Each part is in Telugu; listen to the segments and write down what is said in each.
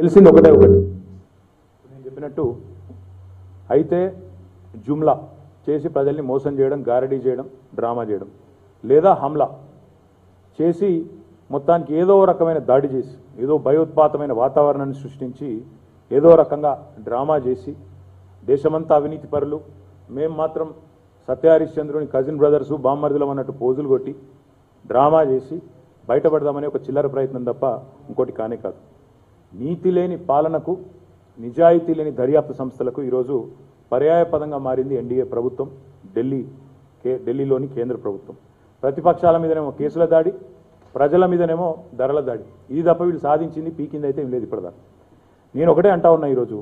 తెలిసింది ఒకటే ఒకటి. నేను చెప్పినట్టు అయితే జుమ్లా చేసి ప్రజల్ని మోసం చేయడం గారడీ చేయడం డ్రామా చేయడం లేదా హమ్లా చేసి మొత్తానికి ఏదో రకమైన దాడి చేసి ఏదో భయోత్పాతమైన వాతావరణాన్ని సృష్టించి ఏదో రకంగా డ్రామా చేసి దేశమంతా అవినీతి పరులు మేం మాత్రం సత్యహరిశ్చంద్రుని కజిన్ బ్రదర్సు బామ్మర్దులం అన్నట్టు పోజులు కొట్టి డ్రామా చేసి బయటపడదామనే ఒక చిల్లర ప్రయత్నం తప్ప ఇంకోటి కానే కాదు. నీతి లేని పాలనకు నిజాయితీ లేని దర్యాప్తు సంస్థలకు ఈరోజు పర్యాయపదంగా మారింది ఎన్డీఏ ప్రభుత్వం ఢిల్లీ కే ఢిల్లీలోని కేంద్ర ప్రభుత్వం. ప్రతిపక్షాల మీదనేమో కేసుల దాడి ప్రజల మీదనేమో ధరల దాడి. ఇది తప్ప వీళ్ళు సాధించింది పీకింది అయితే ఏం లేదు ఇప్పటిదా నేను ఒకటే అంటా ఉన్నా ఈరోజు.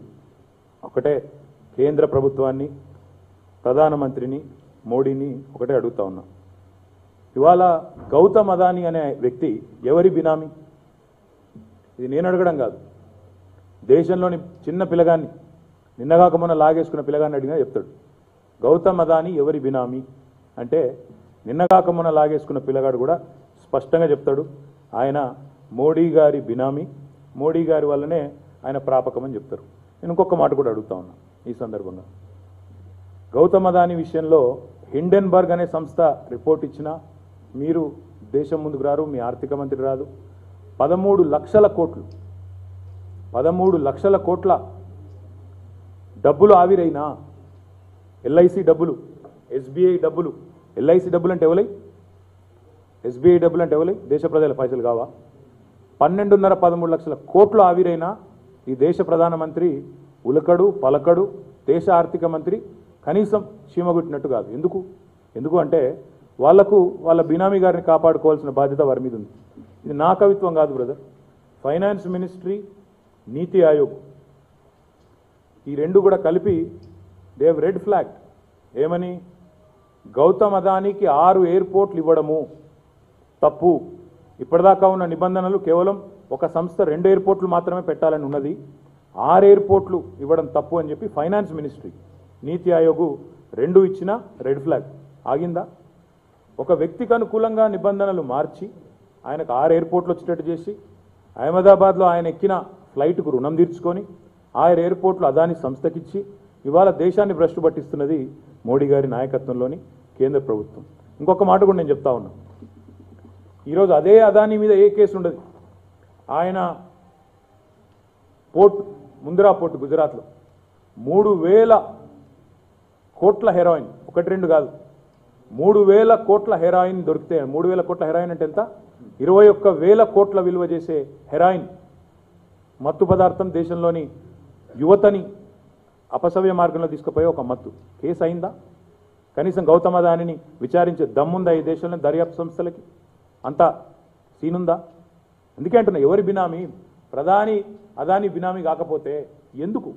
ఒకటే కేంద్ర ప్రభుత్వాన్ని ప్రధానమంత్రిని మోడీని ఒకటే అడుగుతా ఉన్నా. ఇవాళ గౌతమ్ అదానీ అనే వ్యక్తి ఎవరి బినామీ? ఇది నేను అడగడం కాదు. దేశంలోని చిన్న పిల్లగాన్ని నిన్నగాక మొన్న లాగేసుకున్న పిల్లగాన్ని అడిగినా చెప్తాడు. గౌతమ్ అదాని ఎవరి బినామీ? అంటే నిన్నగాక మొన్న లాగేసుకున్న పిల్లగాడు కూడా స్పష్టంగా చెప్తాడు ఆయన మోడీ గారి బినామీ మోడీ గారి వల్లనే ఆయన ప్రాపకం అని చెప్తారు. నేను ఇంకొక మాట కూడా అడుగుతా ఉన్నా ఈ సందర్భంగా. గౌతమ్ అదాని విషయంలో హిండెన్బర్గ్ అనే సంస్థ రిపోర్ట్ ఇచ్చినా మీరు దేశం ముందుకు రారు మీ ఆర్థిక మంత్రి రాదు పదమూడు లక్షల కోట్లు. పదమూడు లక్షల కోట్ల డబ్బులు ఆవిరైనా ఎల్ఐసి డబ్బులు ఎస్బీఐ డబ్బులు ఎల్ఐసి డబ్బులు అంటే ఎవలై? ఎస్బీఐ డబ్బులు అంటే ఎవలై? దేశ ప్రజల పైసలు కావా? పన్నెండున్నర పదమూడు లక్షల కోట్లు ఆవిరైనా ఈ దేశ ప్రధానమంత్రి ఉలకడు పలకడు దేశ ఆర్థిక మంత్రి కనీసం చీమగొట్టినట్టు కాదు. ఎందుకు? ఎందుకు అంటే వాళ్ళకు వాళ్ళ బినామీ గారిని కాపాడుకోవాల్సిన బాధ్యత వారి మీద ఉంది. ఇది నా కవిత్వం కాదు బ్రదర్ ఫైనాన్స్ మినిస్ట్రీ నీతి ఆయోగ్ ఈ రెండు కూడా కలిపి దేవ్ రెడ్ ఫ్లాగ్ ఏమని? గౌతమ్ అదానీకి ఆరు ఎయిర్పోర్ట్లు ఇవ్వడము తప్పు. ఇప్పటిదాకా ఉన్న నిబంధనలు కేవలం ఒక సంస్థ రెండు ఎయిర్పోర్ట్లు మాత్రమే పెట్టాలని ఉన్నది. ఆరు ఎయిర్పోర్ట్లు ఇవ్వడం తప్పు అని చెప్పి ఫైనాన్స్ మినిస్ట్రీ నీతి ఆయోగ్ రెండు ఇచ్చిన రెడ్ ఫ్లాగ్ ఆగిందా? ఒక వ్యక్తికి అనుకూలంగా నిబంధనలు మార్చి ఆయనకు ఆరు ఎయిర్పోర్ట్లు వచ్చేటట్టు చేసి అహ్మదాబాద్లో ఆయన ఎక్కిన ఫ్లైట్కు రుణం తీర్చుకొని ఆరు ఎయిర్పోర్ట్లు అదాని సంస్థకిచ్చి ఇవాళ దేశాన్ని భ్రష్టు పట్టిస్తున్నది మోడీ గారి నాయకత్వంలోని కేంద్ర ప్రభుత్వం. ఇంకొక మాట కూడా నేను చెప్తా ఉన్నా. ఈరోజు అదే అదాని మీద ఏ కేసు ఉండదు. ఆయన పోర్ట్ ముంద్రా పోర్ట్ గుజరాత్లో మూడు వేల కోట్ల హెరాయిన్ ఒకటి రెండు కాదు మూడు వేల కోట్ల హెరాయిన్ దొరికితే మూడు వేల కోట్ల హెరాయిన్ అంటే ఎంత? ఇరవై ఒక్క వేల కోట్ల విలువ చేసే హెరాయిన్ మత్తు పదార్థం దేశంలోని యువతని అపసవ్య మార్గంలో తీసుకుపోయే ఒక మత్తు. కేసు అయిందా? కనీసం గౌతమ దానిని విచారించే దమ్ముందా ఈ దేశంలో దర్యాప్తు సంస్థలకి? అంత సీనుందా? అందుకే అంటున్నా ఎవరి బినామీ? ప్రధాని అదాని బినామీ కాకపోతే ఎందుకు?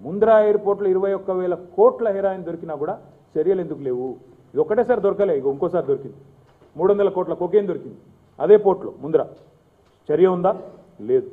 ముంద్రా ఎయిర్పోర్ట్లో ఇరవై ఒక్క వేల కోట్ల హెరాయిన్ దొరికినా కూడా చర్యలు ఎందుకు లేవు? ఇది ఒకటేసారి దొరకలే ఇక ఇంకోసారి దొరికింది. మూడు వందల కోట్ల కొకేన్ దొరికింది. అదే పోర్ట్లో ముందర. చర్య ఉందా? లేదు.